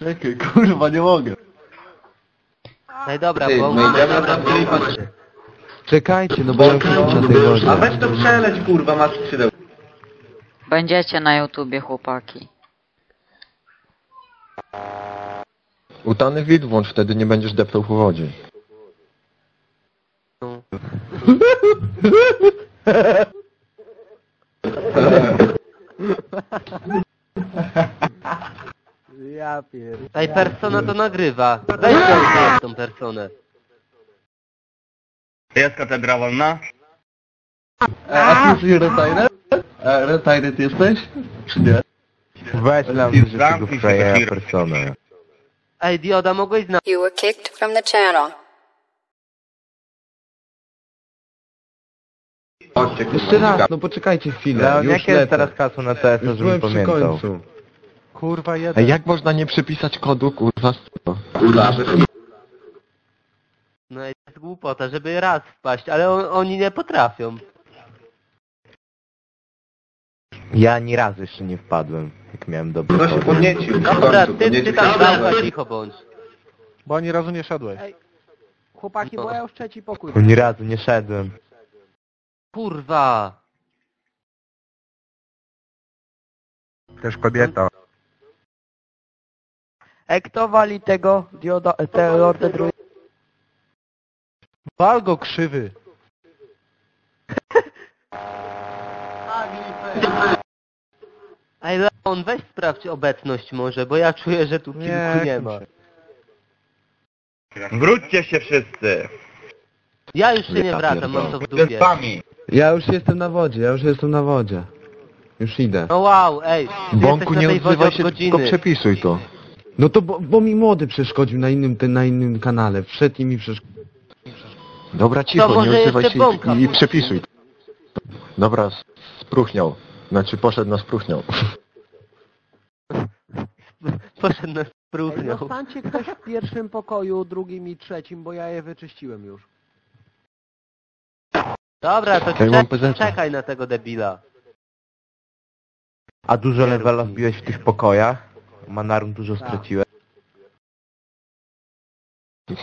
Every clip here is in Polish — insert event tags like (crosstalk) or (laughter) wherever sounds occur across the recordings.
Czekaj, kurwa, nie mogę. No i dobra, Ty, bo... my idziemy na ten Czekajcie, no bo ja już nie na tej A wodzie. weź to przeleć, kurwa, masz skrzydeł. Będziecie na YouTubie, chłopaki. Utany wid włącz, wtedy nie będziesz deptał po wodzie. No. (laughs) (laughs) Ja pier... Ej, persona to nagrywa. (laughs) Weź tą, tą personę. Jest katedra wolna? E, a ty jesteś retired? E, retired jesteś? Czy nie? Weź nam Zamknij się, tego personę. Ej, Dioda, mogłeś znać. You were kicked from the channel. Chodźcie, kurwa. Jeszcze raz, no poczekajcie chwilę. Leon, już jakie jest lecę. teraz hasło na CS, Już żebym byłem przy pamiętał? końcu. Kurwa jeden. Ej, jak można nie przypisać kodu, kurwa? Bez No i to jest głupota, żeby raz wpaść, ale on, oni nie potrafią. Ja ani razu jeszcze nie wpadłem, jak miałem dobry No się kod. podniecił. Dobra, ty, ty tam zamknij, cicho bądź. Bo ani razu nie szedłeś. Chłopaki, No. bo ja już trzeci pokój. Ani razu nie szedłem. Kurwa. Też kobieta. Ej, kto wali tego dioda, te lordę drugi? Wal go krzywy. Ej, Leon, weź sprawdź obecność może, bo ja czuję, że tu kilku nie ma. Wróćcie się wszyscy! Ja już się nie wracam, mam to w dupie. Dębami! Ja już jestem na wodzie, ja już jestem na wodzie. Już idę. No wow, ej, ty Bąku, na nie tej wodzie odzywaj od się, godziny. tylko przepisuj to. No to bo, bo mi młody przeszkodził na innym, ten, na innym kanale. Wszedł i mi przeszkodził. Dobra, cicho, może nie odzywaj jeszcze się bąka i, i puści. przepisuj. Dobra, s- spruchniał. Znaczy poszedł na spruchniał. (laughs) Poszedł na spróchnią. zostańcie ktoś w pierwszym pokoju, drugim i trzecim, bo ja je wyczyściłem już. Dobra, to Ja mam czek, PZ. czekaj na tego debila. A dużo levela wbiłeś w tych pokojach? Manarun dużo Tak. straciłeś.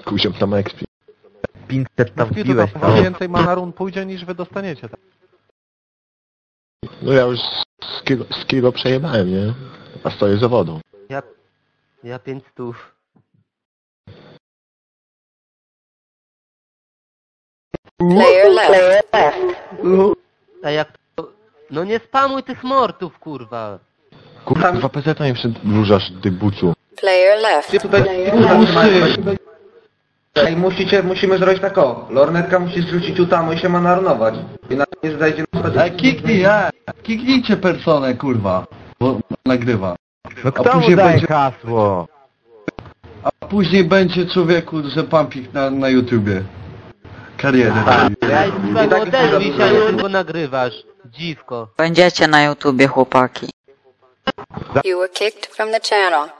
Kuziom tam expi. 500 tam wbiłeś, tam no. więcej ma na run pójdzie niż wy dostaniecie. Tak? No ja już z kilo, z kilo przejebałem, nie? A stoję za wodą. Ja, ja pięć stów. Player left. A jak to... No nie spamuj tych mortów, kurwa. Kurwa, PZ nie przedłużasz, ty bucu. Player left. Ty tutaj. Ej, musicie, musimy zrobić tak o. Lornetka musi zrzucić utamo i się ma narunować. Inaczej zajdzie na przykład... E, kiknij, e, kiknijcie personę, kurwa. Bo nagrywa. No A kto mu daje będzie- hasło? A później będzie człowieku, że pumpik na, na YouTubie. Karierę. Ej, tak no odezwij się, a nie tylko nagrywasz. Dziwko. Będziecie na YouTubie, chłopaki. You were kicked from the channel.